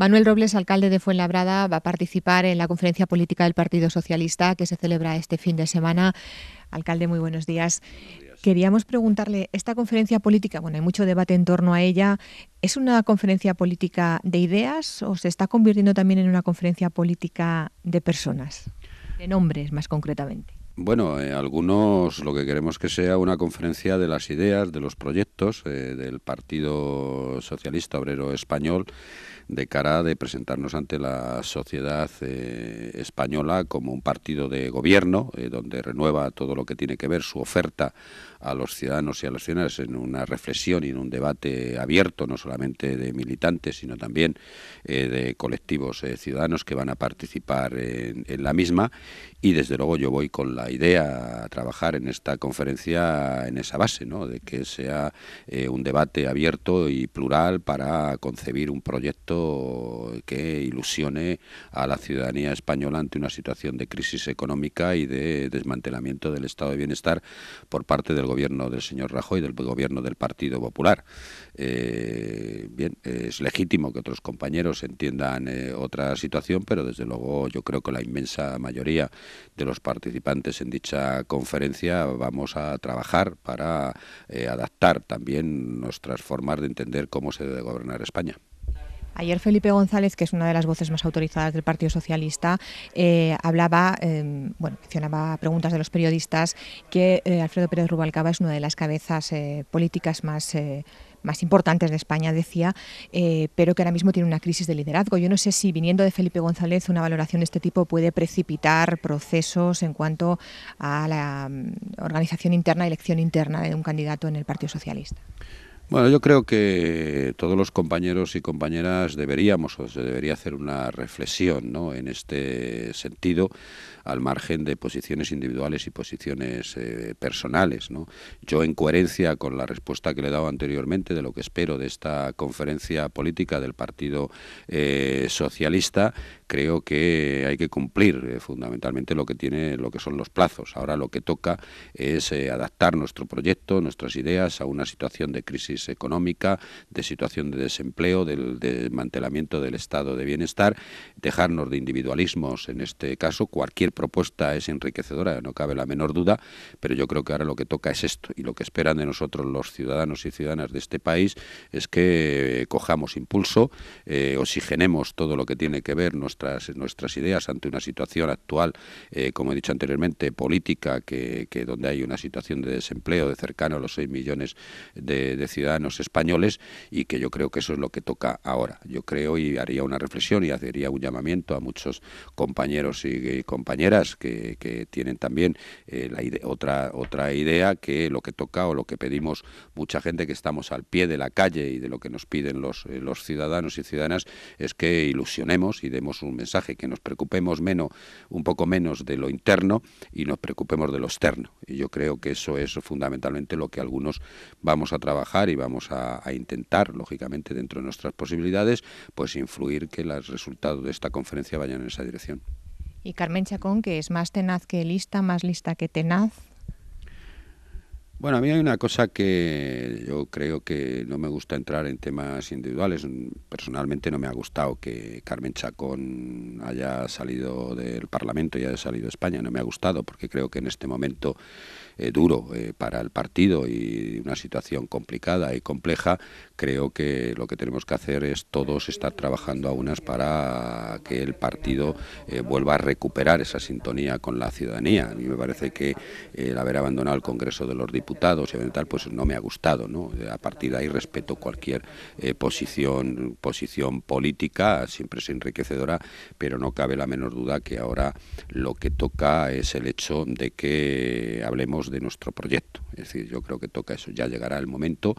Manuel Robles, alcalde de Fuenlabrada, va a participar en la conferencia política del Partido Socialista que se celebra este fin de semana. Alcalde, muy buenos días. Queríamos preguntarle, esta conferencia política, bueno, hay mucho debate en torno a ella, ¿es una conferencia política de ideas o se está convirtiendo también en una conferencia política de personas, de nombres más concretamente? Bueno, eh, algunos lo que queremos que sea una conferencia de las ideas, de los proyectos eh, del Partido Socialista Obrero Español de cara de presentarnos ante la sociedad eh, española como un partido de gobierno donde renueva todo lo que tiene que ver su oferta a los ciudadanos y a las ciudadanas en una reflexión y en un debate abierto, no solamente de militantes, sino también eh, de colectivos eh, ciudadanos que van a participar en, la misma. Y desde luego yo voy con la idea trabajar en esta conferencia en esa base, ¿no? de que sea eh, un debate abierto y plural para concebir un proyecto que ilusione a la ciudadanía española ante una situación de crisis económica y de desmantelamiento del estado de bienestar por parte del gobierno del señor Rajoy, del gobierno del Partido Popular. Eh, bien, es legítimo que otros compañeros entiendan eh, otra situación, pero desde luego yo creo que la inmensa mayoría de los participantes en dicha conferencia vamos a trabajar para eh, adaptar también nuestras formas de entender cómo se debe gobernar España. Ayer Felipe González, que es una de las voces más autorizadas del Partido Socialista, eh, hablaba, em, bueno, mencionaba preguntas de los periodistas que eh, Alfredo Pérez Rubalcaba es una de las cabezas eh, políticas más más importantes de España, decía, pero que ahora mismo tiene una crisis de liderazgo. Yo no sé si viniendo de Felipe González una valoración de este tipo puede precipitar procesos en cuanto a la mm, organización interna, elección interna de un candidato en el Partido Socialista. Bueno, yo creo que todos los compañeros y compañeras deberíamos o se debería hacer una reflexión ¿no? en este sentido al margen de posiciones individuales y posiciones eh, personales. ¿no? Yo, en coherencia con la respuesta que le he dado anteriormente de lo que espero de esta conferencia política del Partido eh, Socialista, creo que hay que cumplir eh, fundamentalmente lo que tiene, lo que son los plazos. Ahora lo que toca es adaptar nuestro proyecto, nuestras ideas a una situación de crisis económica, de situación de desempleo, del desmantelamiento del estado de bienestar, dejarnos de individualismos en este caso, cualquier propuesta es enriquecedora, no cabe la menor duda, pero yo creo que ahora lo que toca es esto y lo que esperan de nosotros los ciudadanos y ciudadanas de este país es que cojamos impulso, eh, oxigenemos todo lo que tiene que ver nuestras, nuestras ideas ante una situación actual, eh, como he dicho anteriormente, política, que, donde hay una situación de desempleo de cercano a los 6 millones de, de ciudadanos españoles y que yo creo que eso es lo que toca ahora. Yo creo y haría una reflexión y haría un llamamiento a muchos compañeros y compañeras que, tienen también eh, otra, otra idea que lo que toca o lo que pedimos mucha gente que estamos al pie de la calle y de lo que nos piden los, eh, los ciudadanos y ciudadanas es que ilusionemos y demos un mensaje, que nos preocupemos menos, un poco menos de lo interno y nos preocupemos de lo externo. Y yo creo que eso es fundamentalmente lo que algunos vamos a trabajar y vamos a, a intentar, lógicamente dentro de nuestras posibilidades, pues influir que los resultados de esta conferencia vayan en esa dirección. Y Carmen Chacón, que es más tenaz que lista, más lista que tenaz. Bueno, a mí hay una cosa que yo creo que no me gusta entrar en temas individuales. Personalmente no me ha gustado que Carmen Chacón haya salido del Parlamento y haya salido de España. No me ha gustado porque creo que en este momento eh, duro eh, para el partido y una situación complicada y compleja, creo que lo que tenemos que hacer es todos estar trabajando a unas para que el partido eh, vuelva a recuperar esa sintonía con la ciudadanía. A mí me parece que el haber abandonado el Congreso de los Diputados y tal, pues no me ha gustado. ¿no? A partir de ahí respeto cualquier posición, posición política, siempre es enriquecedora, pero no cabe la menor duda que ahora lo que toca es el hecho de que hablemos de nuestro proyecto. Es decir, yo creo que toca eso. Ya llegará el momento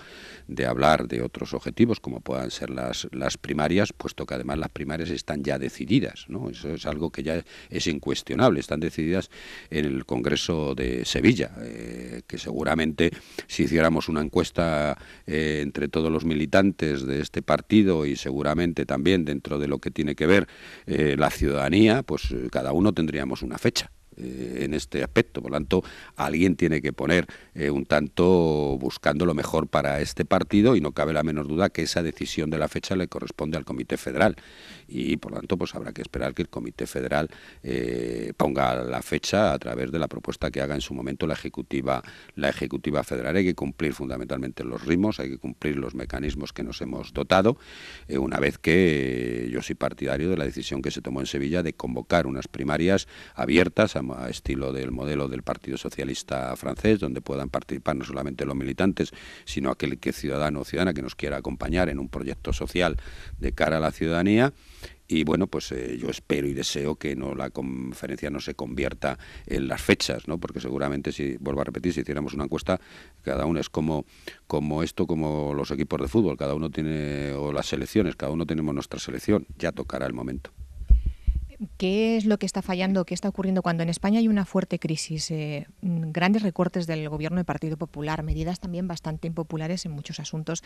de hablar de otros objetivos, como puedan ser las, las primarias, puesto que además las primarias están ya decididas. ¿no? Eso es algo que ya es incuestionable. Están decididas en el Congreso de Sevilla, eh, que seguramente si hiciéramos una encuesta eh, entre todos los militantes de este partido y seguramente también dentro de lo que tiene que ver eh, la ciudadanía, pues cada uno tendríamos una fecha eh, en este aspecto. Por lo tanto, alguien tiene que poner eh, un tanto buscando lo mejor para este partido y no cabe la menor duda que esa decisión de la fecha le corresponde al Comité Federal. Y por lo tanto, pues habrá que esperar que el Comité Federal eh, ponga la fecha a través de la propuesta que haga en su momento la Ejecutiva, la Ejecutiva Federal. Hay que cumplir fundamentalmente los ritmos, hay que cumplir los mecanismos que nos hemos dotado, una vez que yo soy partidario de la decisión que se tomó en Sevilla de convocar unas primarias abiertas a estilo del modelo del Partido Socialista francés, donde puedan participar no solamente los militantes, sino aquel que ciudadano o ciudadana que nos quiera acompañar en un proyecto social de cara a la ciudadanía y bueno, pues eh, yo espero y deseo que no la conferencia no se convierta en las fechas, ¿no? Porque seguramente si vuelvo a repetir, si hiciéramos una encuesta, cada uno es como como esto como los equipos de fútbol, cada uno tiene o las selecciones, cada uno tenemos nuestra selección, ya tocará el momento. ¿Qué es lo que está fallando? ¿Qué está ocurriendo cuando en España hay una fuerte crisis? Eh, mm, grandes recortes del gobierno del Partido Popular, medidas también bastante impopulares en muchos asuntos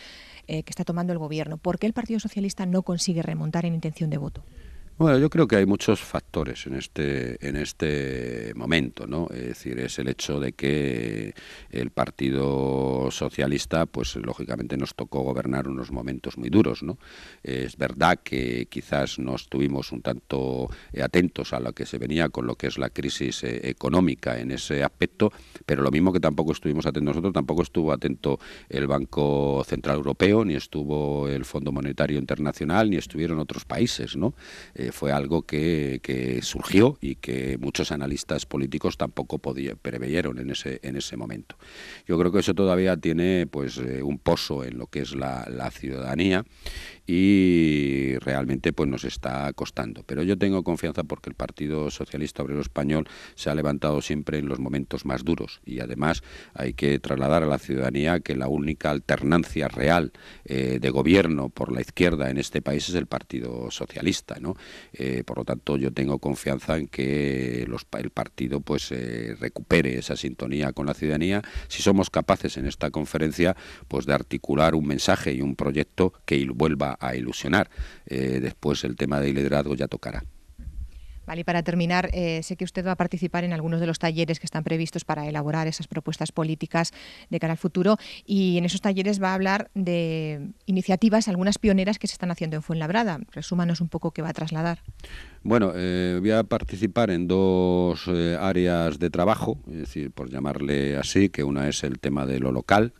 eh, que está tomando el gobierno. ¿Por qué el Partido Socialista no consigue remontar en intención de voto? Bueno, yo creo que hay muchos factores en este en este momento, ¿no? Es decir, es el hecho de que el Partido Socialista, pues lógicamente nos tocó gobernar unos momentos muy duros, ¿no? Es verdad que quizás no estuvimos un tanto atentos a lo que se venía con lo que es la crisis eh, económica en ese aspecto, pero lo mismo que tampoco estuvimos atentos nosotros, tampoco estuvo atento el Banco Central Europeo, ni estuvo el Fondo Monetario Internacional, ni estuvieron otros países, ¿no? Fue algo que, surgió y que muchos analistas políticos tampoco podía, preveyeron en ese, en ese momento. Yo creo que eso todavía tiene pues eh, un pozo en lo que es la, la ciudadanía y realmente pues nos está costando. Pero yo tengo confianza porque el Partido Socialista Obrero Español se ha levantado siempre en los momentos más duros y además hay que trasladar a la ciudadanía que la única alternancia real eh, de gobierno por la izquierda en este país es el Partido Socialista, ¿no? Eh, por lo tanto, yo tengo confianza en que los, el partido pues eh, recupere esa sintonía con la ciudadanía si somos capaces en esta conferencia pues de articular un mensaje y un proyecto que vuelva a ilusionar. Eh, después el tema del liderazgo ya tocará. Vale, y para terminar, eh, sé que usted va a participar en algunos de los talleres que están previstos para elaborar esas propuestas políticas de cara al futuro y en esos talleres va a hablar de iniciativas, algunas pioneras que se están haciendo en Fuenlabrada. Resúmanos un poco qué va a trasladar. Bueno, eh, voy a participar en dos eh, áreas de trabajo, es decir, por llamarle así, que una es el tema de lo local,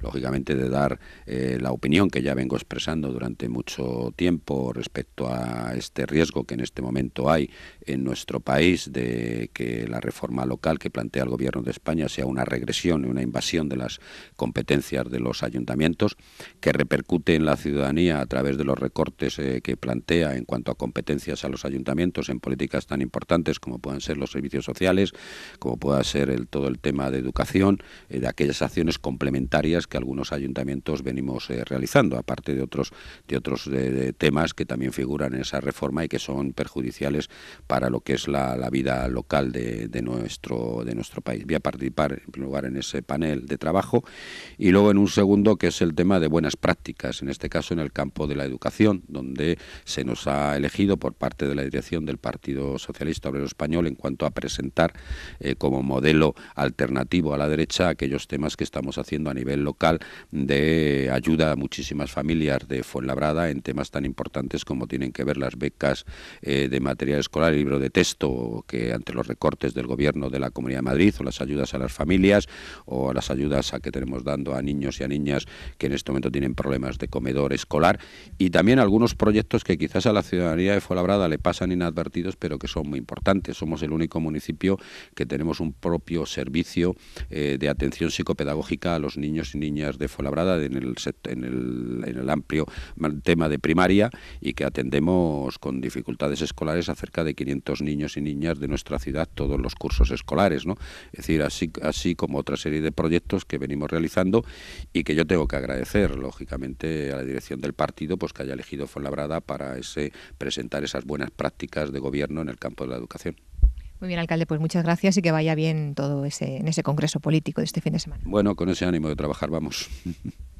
lógicamente de dar la opinión que ya vengo expresando durante mucho tiempo respecto a este riesgo que en este momento hay en nuestro país de que la reforma local que plantea el Gobierno de España sea una regresión y una invasión de las competencias de los ayuntamientos, que repercute en la ciudadanía a través de los recortes eh, que plantea en cuanto a competencias a los ayuntamientos en políticas tan importantes como puedan ser los servicios sociales, como pueda ser todo el tema de educación, eh, de aquellas acciones complementarias que algunos ayuntamientos venimos eh, realizando, aparte de otros, de otros temas que también figuran en esa reforma y que son perjudiciales para lo que es la, vida local de, nuestro, de nuestro país. Voy a participar en primer lugar en ese panel de trabajo y luego en un segundo que es el tema de buenas prácticas, en este caso en el campo de la educación, donde se nos ha elegido por parte de la dirección del Partido Socialista Obrero Español en cuanto a presentar eh, como modelo alternativo a la derecha aquellos temas que estamos haciendo a nivel local de ayuda a muchísimas familias de Fuenlabrada en temas tan importantes como tienen que ver las becas eh, de material escolar, libro de texto, que ante los recortes del gobierno de la Comunidad de Madrid o las ayudas a las familias o las ayudas a que tenemos dando a niños y a niñas que en este momento tienen problemas de comedor escolar y también algunos proyectos que quizás a la ciudadanía de Fuenlabrada le pasan inadvertidos pero que son muy importantes. Somos el único municipio que tenemos un propio servicio eh, de atención psicopedagógica a los niños y niñas de Fuenlabrada en el, en el, en el amplio tema de primaria y que atendemos con dificultades escolares acerca de 500 niños y niñas de nuestra ciudad todos los cursos escolares, ¿no? Es decir, así, así como otra serie de proyectos que venimos realizando y que yo tengo que agradecer, lógicamente, a la dirección del partido, pues que haya elegido Fuenlabrada para ese, presentar esas buenas prácticas de gobierno en el campo de la educación. Muy bien, alcalde, pues muchas gracias y que vaya bien todo ese en ese congreso político de este fin de semana. Bueno, con ese ánimo de trabajar vamos.